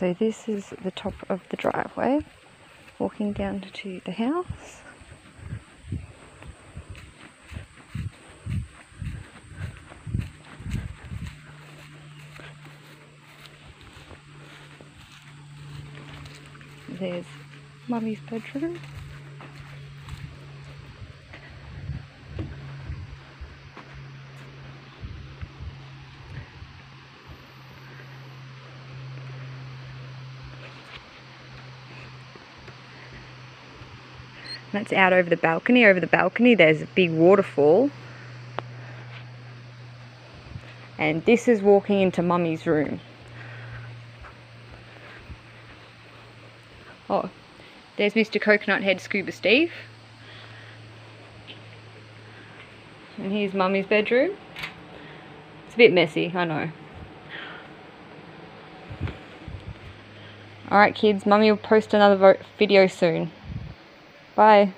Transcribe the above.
So this is the top of the driveway, walking down to the house. There's mummy's bedroom. That's out over the balcony. Over the balcony, there's a big waterfall. And this is walking into mummy's room. Oh, there's Mr. Coconut Head Scuba Steve. And here's mummy's bedroom. It's a bit messy, I know. Alright kids, mummy will post another video soon. Bye.